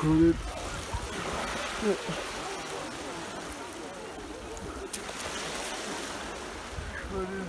Kuruluyup... Şöyle...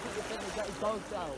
Colin. dogs out.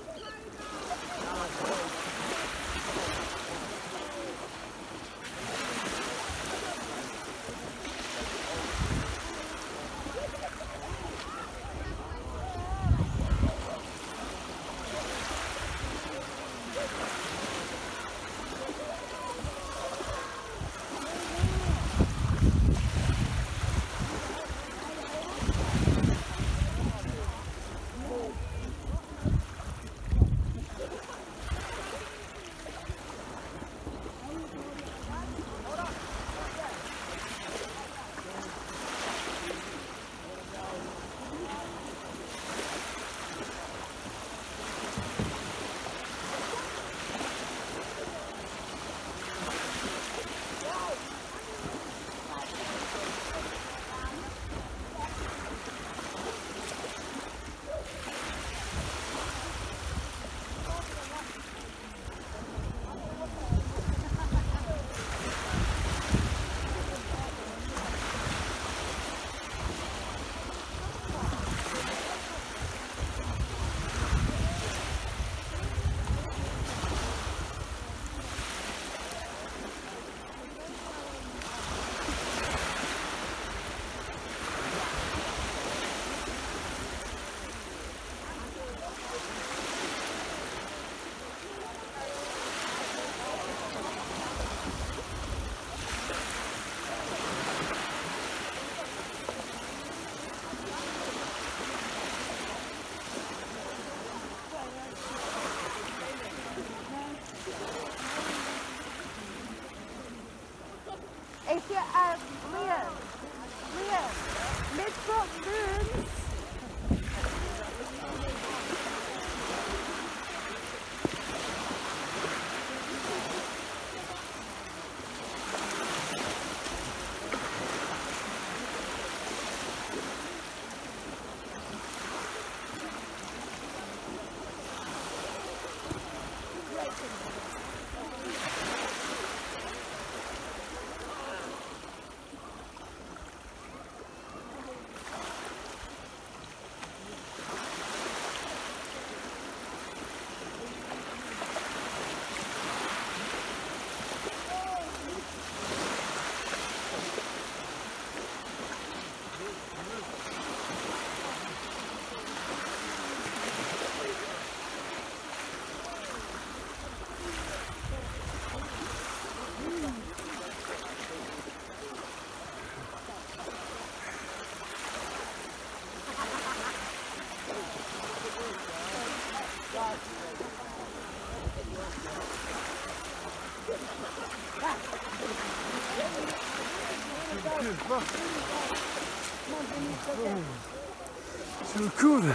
If you, um, Liam, Liam, mid-foot moons. Kurde.